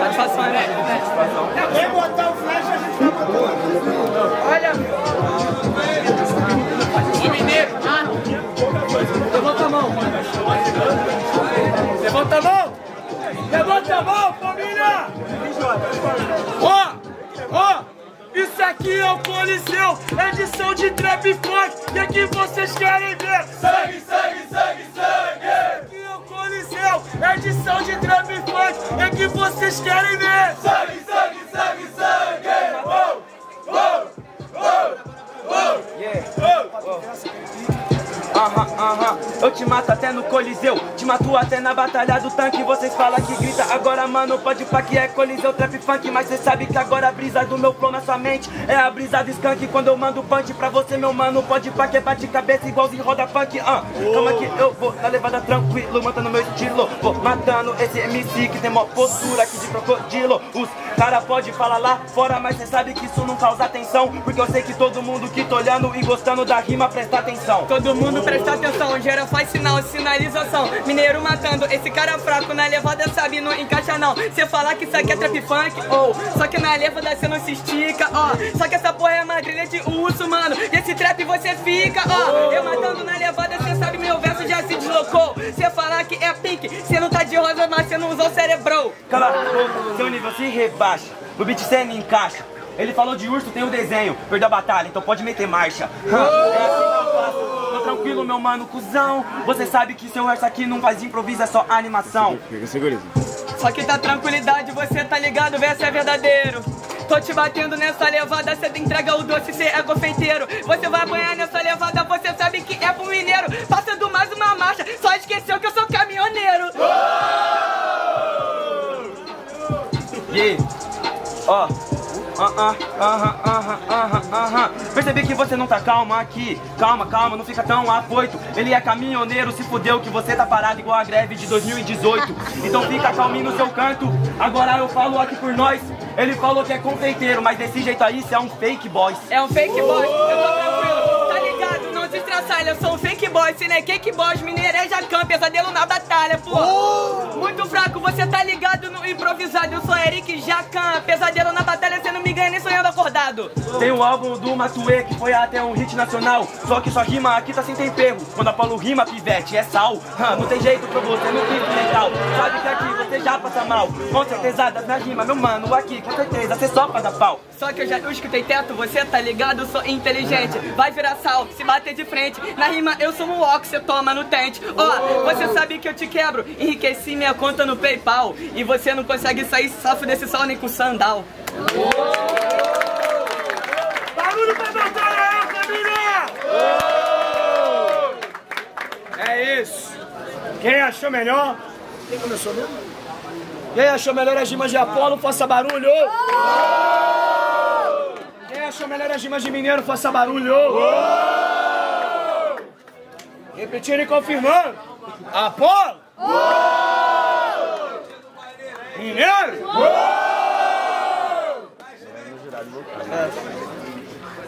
Satisfação, né? Quem botar o flash, a gente vai botar. Olha, Ô mineiro, levanta a mão. Levanta a mão! Levanta a mão, família! Ó, ó, isso aqui é o Coliseu, edição de trap funk, e aqui vocês querem ver sangue, sangue, sangue, sangue! Aqui é o Coliseu, edição de trap e aqui vocês querem ver Aham, aham, eu te mato até no coliseu. Te mato até na batalha do tanque. Vocês falam que grita. Agora mano Pode pá que é coliseu, trap funk. Mas cê sabe que agora a brisa do meu flow na sua mente É a brisa do skunk. Quando eu mando punch pra você meu mano Pode pá que é bate cabeça igualzinho roda funk ah. Calma que eu vou na levada tranquilo Mantendo meu estilo. Vou matando esse MC que tem mó postura aqui de crocodilo. Os cara pode falar lá fora Mas cê sabe que isso não causa atenção Porque eu sei que todo mundo que tá olhando e gostando da rima presta atenção Todo mundo presta atenção, gera faz sinal, sinalização. Mineiro matando, esse cara fraco na levada sabe, não encaixa não. Cê falar que isso aqui é trap funk, ou só que na levada cê não se estica, ó. Só que essa porra é madrilha de urso, mano. E esse trap você fica, ó. Eu matando na levada, cê sabe, meu verso já se deslocou. Cê falar que é pink, cê não se rebaixa. O beat cê não encaixa. Ele falou de urso, tem o desenho. Perdeu a batalha, então pode meter marcha. Hã, É assim que eu faço. Tô tranquilo, meu mano, cuzão. Você sabe que seu verso aqui não faz improviso, é só animação. Só que tá tranquilidade, você tá ligado, verso é verdadeiro. Tô te batendo nessa levada, cê entrega o doce, cê é confeiteiro. Você vai apanhar nessa levada, você sabe que é pro mineiro. Passando mais uma marcha, só esqueceu que eu sou Aham, aham, aham, aham, aham. Percebi que você não tá calma aqui. Calma, calma, não fica tão afoito. Ele é caminhoneiro, se fudeu que você tá parado igual a greve de 2018. Então fica calminho no seu canto. Agora eu falo aqui por nós. Ele falou que é confeiteiro, mas desse jeito aí você é um fake boy. É um fake boy, eu tô tranquilo. Tá ligado? Não se estraçalha, eu sou um fake boy. Se não é cake boy, mineiro é jacan, pesadelo na batalha, pô. Muito fraco, você tá ligado no improvisado. Eu sou Eric Jacan, pesadelo na batalha, você não me ganha nem sonhando acordado. Tem o álbum do Matue que foi até um hit nacional. Só que sua rima aqui tá sem tempero. Quando a Paulo rima, pivete, é sal. Hã, não tem jeito pra você, não tem mental. Sabe que aqui você já passa mal. Com certeza das minhas rimas, meu mano, aqui com certeza você só faz a pau. Só que eu já eu escutei teto, você tá ligado? Eu sou inteligente. Vai virar sal, se bater de frente. Na rima eu sou um walk, você toma no tente. Ó, você sabe que eu te quebro. Enriqueci minha conta no PayPal. E você não consegue sair safo desse sol nem com sandal. Barulho pra batalha aí, família! É isso. Quem achou melhor? Quem começou mesmo? Quem achou melhor as rimas de Apolo, faça barulho! Quem achou melhor as rimas de Mineiro, faça barulho! Repetindo e confirmando. Apolo! Mineiro!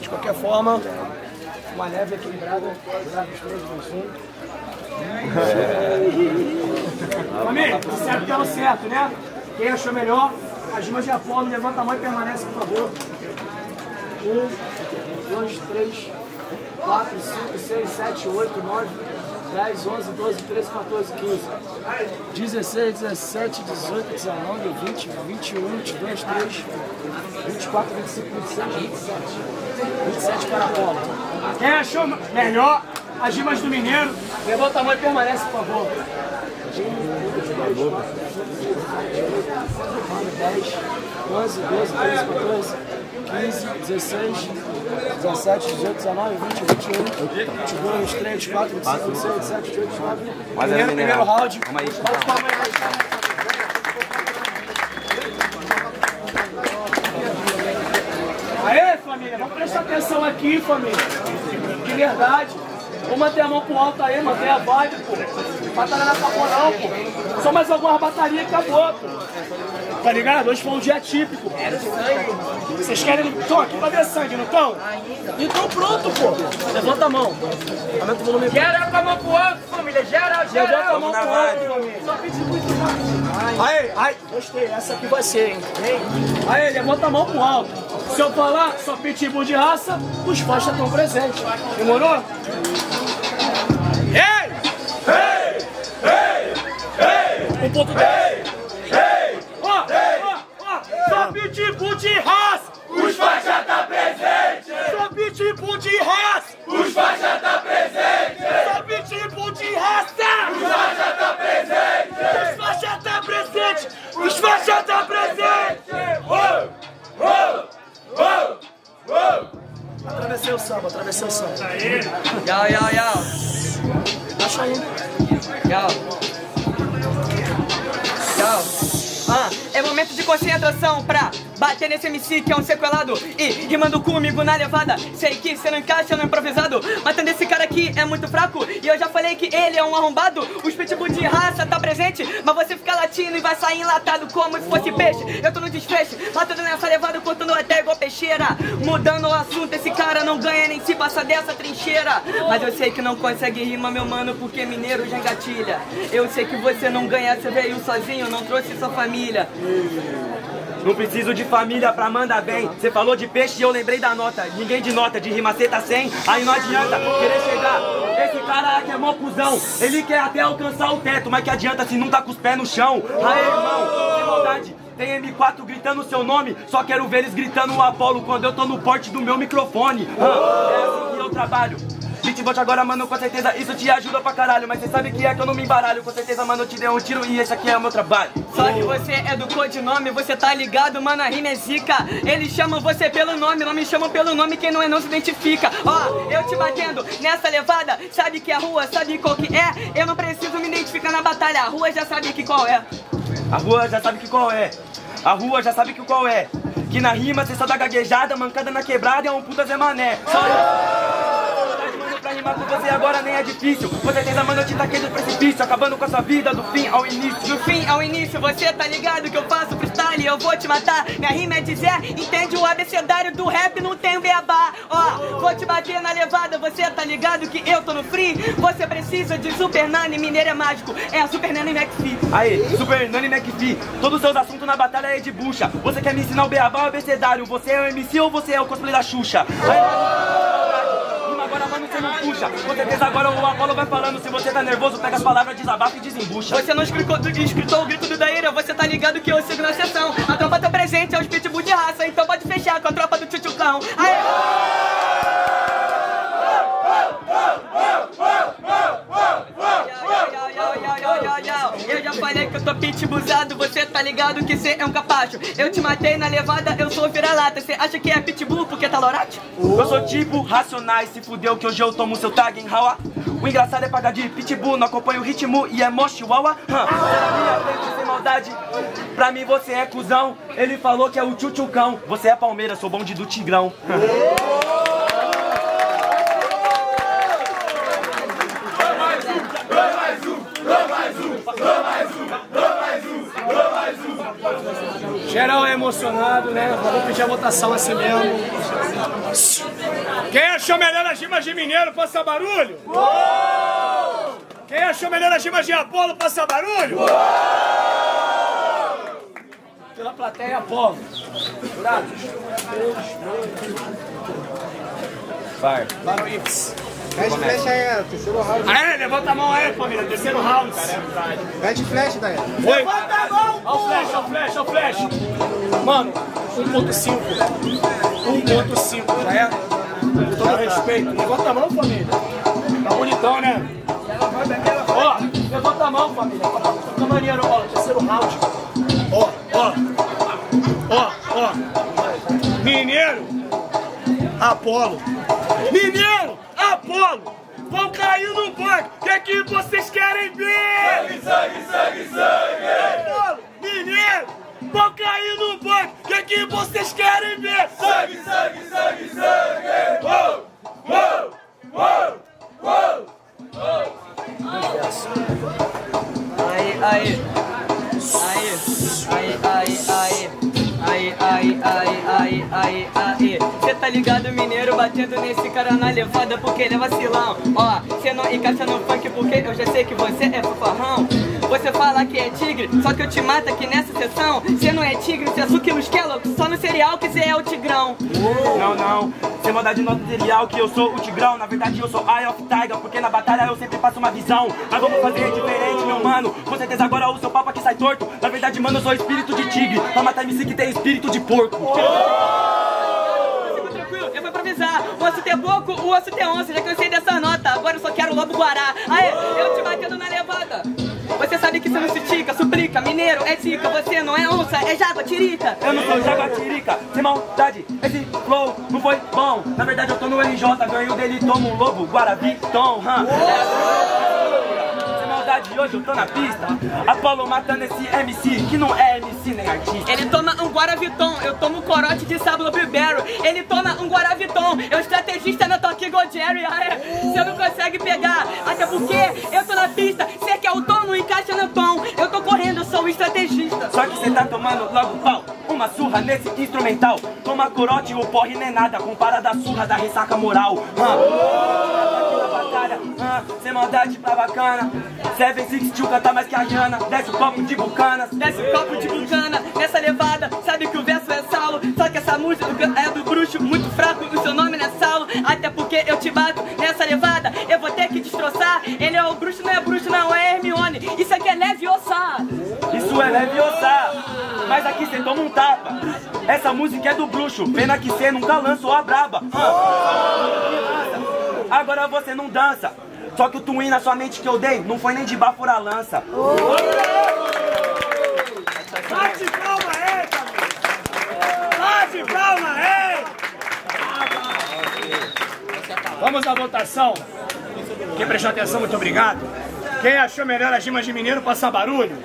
De qualquer forma, uma leve equilibrada, cuidado dos três, dois, um. Família, certo pelo certo, né? Quem achou melhor, as rimas de Apolo, levanta a mão e permanece, por favor. Um, dois, três, quatro, cinco, seis, sete, oito, nove, dez, onze, doze, treze, 14, 15, 16, 17, 18, 19, 20, 21, 22, 23, 24, 25, 26, 27. 27 para Apolo. Quem achou melhor as rimas do Mineiro, levanta a mão e permanece, por favor. 10, 11, 12, 13, 14, 15, 16, 17, 18, 19, 20, 21, 22, 23, 24, 25, 26, 27, 28, 29. Mas é Primeiro, primeiro round. Vamos aí. Aê, família, vamos prestar atenção aqui, família. De verdade. Vamos manter a mão pro alto aí, manter a vibe, pô. Batalha na favor não, pô. Só mais algumas batalhas e acabou, pô. Tá ligado? Hoje foi um dia típico. Sangue. Vocês querem toque pra ver sangue, não estão? Então pronto, pô. Levanta a mão. Aumenta o volume. Geral com a mão pro alto, família. Geral, geral. Levanta a mão pro alto, família. Só pedi muito rápido. Ai, ai. Gostei. Essa aqui vai ser, hein? Aí, levanta a mão pro alto. Se eu falar só pitbull de raça, os fãs estão presentes. Demorou? Ei! Ei! Ei! Ei! Um ponto Pitbull de raça! Os faixa tá presente! Só pitbull de raça! Os faixa tá presente! Os faixa tá presente! Os faixa tá presente! Uou! Uou! Uou! Uou! Atravessei o samba, atravessei o samba. Yau, yau, yau. Acha aí. Yau. Yau. Ah, é momento de concentração pra bater nesse MC que é um sequelado e rimando comigo na levada. Sei que você não encaixa no improvisado, matando esse cara aqui é muito fraco e eu já falei que ele é um arrombado. Os pitbull de raça tá presente, mas você fica latino e vai sair enlatado como se fosse peixe. Eu tô no desfecho, matando nessa levada, cortando até igual peixeira. Mudando o assunto, esse cara não ganha nem se passa dessa trincheira. Mas eu sei que não consegue rimar, meu mano, porque mineiro já engatilha. Eu sei que você não ganha, você veio sozinho, não trouxe sua família. Não preciso de família pra mandar bem. Você falou de peixe e eu lembrei da nota. Ninguém de nota, de rima cê tá sem. Aí não adianta querer chegar. Esse cara aqui é mó cuzão. Ele quer até alcançar o teto, mas que adianta se não tá com os pés no chão? Aê, irmão, sem maldade. Tem M4 gritando seu nome, só quero ver eles gritando o Apolo quando eu tô no porte do meu microfone. Ah, é assim que eu trabalho. Beatbot agora, mano, com certeza isso te ajuda pra caralho. Mas cê sabe que é que eu não me embaralho. Com certeza, mano, eu te dei um tiro e esse aqui é o meu trabalho. Só que você é do codinome, você tá ligado, mano, a rima é zica. Eles chamam você pelo nome, não me chamam pelo nome, quem não é não se identifica. Ó, eu te batendo nessa levada, sabe que a rua sabe qual que é? Eu não preciso me identificar na batalha, a rua já sabe que qual é. A rua já sabe que qual é. A rua já sabe que qual é. Que na rima cê só dá gaguejada, mancada na quebrada é um puta Zé Mané. Só rimar com você agora nem é difícil. Com certeza, mano, eu te taquei do precipício, acabando com a sua vida do fim ao início. Do fim ao início, você tá ligado que eu faço freestyle, eu vou te matar. Minha rima é dizer, entende o abecedário do rap, não tem beabá. Ó, vou te bater na levada, você tá ligado que eu tô no free. Você precisa de Super Nani, mineiro é mágico, é a Super Nani McPhee. Aí, Super Nani McPhee, todos os seus assuntos na batalha é de bucha. Você quer me ensinar o beabá ou o abecedário? Você é o MC ou você é o cosplay da Xuxa? Aí, rima agora, mano, você não puxa. Com certeza agora o Apolo vai falando. Se você tá nervoso, pega as palavras, desabafa e desembucha. Você não escritou, escritou o grito do Daíra, você tá ligado que eu sigo na sessão. A tropa tá presente, é os pitbull de raça, então pode fechar com a tropa do Tchutchucão. Aê! Yau, Eu já falei que eu tô pitbullzado, você tá ligado que cê é um capacho. Eu te matei na levada, eu sou vira-lata. Cê acha que é pitbull porque tá lorate? Eu sou tipo racionais, se fudeu que hoje eu tomo seu tag em Hawa. O engraçado é pagar de pitbull, não acompanha o ritmo e é mó chihuahua. Na minha frente sem maldade, pra mim você é cuzão. Ele falou que é o tchutchucão. Você é Palmeiras, sou bonde do Tigrão. Geral é emocionado, né? Vou pedir a votação assim mesmo. Quem achou melhor as rimas de Mineiro, passa barulho? Quem achou melhor as rimas de Apolo, passa barulho? Pela plateia, Apolo. Jurados? Vai. Barões. Pede flecha aí, terceiro round. Aê, levanta a mão aí, família. Terceiro round. Pede flecha, Daí. Oi. Levanta a mão, Ó o flash, ó o flash, ó o flash. Mano, 1.5. 1.5, já é? Com todo respeito. Levanta a mão, família. Tá bonitão, né? Ó, levanta a mão, família. Fica maneiro, ó. Terceiro round. Ó, ó. Ó, ó. Mineiro. Apolo. Mineiro. Apolo. Vão cair no banco. O que é que vocês querem ver? Sangue, sangue, sangue, sangue! Apolo. Mineiro. Vão cair no banco. O que é que vocês querem ver? Sangue, sangue, sangue, sangue! Uou! Uou! Uou! Uou! Aí, aí. Aí, aí, aí, aí, aí, aí, aí, aí, aí. Cê tá ligado, mineiro, batendo nesse cara na levada porque ele é vacilão. Ó, cê não encaixa no funk porque eu já sei que você é fofarrão. Você fala que é tigre, só que eu te mato aqui nessa sessão. Cê não é tigre, cê é Suquilus Kellogg, só no cereal que cê é o tigrão. Não, não, sem maldade no material que eu sou o tigrão Na verdade eu sou Eye of Tiger, porque na batalha eu sempre passo uma visão Mas vamos fazer diferente, meu mano Com certeza agora o seu papo aqui sai torto Na verdade, mano, eu sou espírito de tigre Pra matar MC que tem espírito de porco Fica improvisar. O osso tem pouco, o osso tem onça. Já cansei dessa nota, agora eu só quero lobo guará. Aê, eu te batendo na levada. Você sabe que você não se tica, suplica, mineiro, é zica, você não é onça, é jaba, tirica. Eu não sou jaguatirica, sem maldade, esse flow não foi bom Na verdade eu tô no RJ, ganho dele, tomo um lobo, Guaraviton, hã? Maldade, hoje eu tô na pista Apolo matando esse MC, que não é MC nem artista Ele toma um Guaraviton, eu tomo um corote de sábado Blueberry. Ele toma um Guaraviton, eu estrategista na Toque Go Jerry. Aê, você não consegue pegar, até porque eu tô na pista. Você quer o tom, não encaixa no tom. Eu tô correndo, eu sou o estrategista. Só que cê tá tomando logo pau Uma surra nesse instrumental Toma corote, o porre nem nada Compara da surra da ressaca moral na batalha, hã? Sem maldade pra bacana Seven Six Tio canta mais que a Rihanna Desce o copo de bucanas Desce o copo de bucana nessa levada. Sabe que o verso é Saulo, só que essa música é do bruxo muito fraco. O seu nome não é Saulo, até porque eu te bato nessa levada. Eu vou ter que destroçar. Ele é o bruxo, não é bruxo, não é Hermione. Isso aqui é leve ossado. Isso é leve ossar Mas aqui cê toma um tapa Essa música é do bruxo Pena que cê nunca lançou a braba? Agora você não dança Só que o twin na sua mente que eu dei Não foi nem de bafo a lança Bate palma aí, família! Bate palma aí! Vamos à votação. Quem prestou atenção, muito obrigado. Quem achou melhor as rimas de Mineiro passar barulho?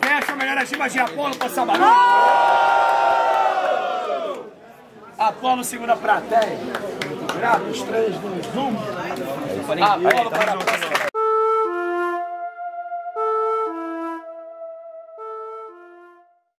Quem achou melhor as rimas de Apolo passar barulho? Apolo segunda plateia. Grava os três, dois, um. Funny. Ah,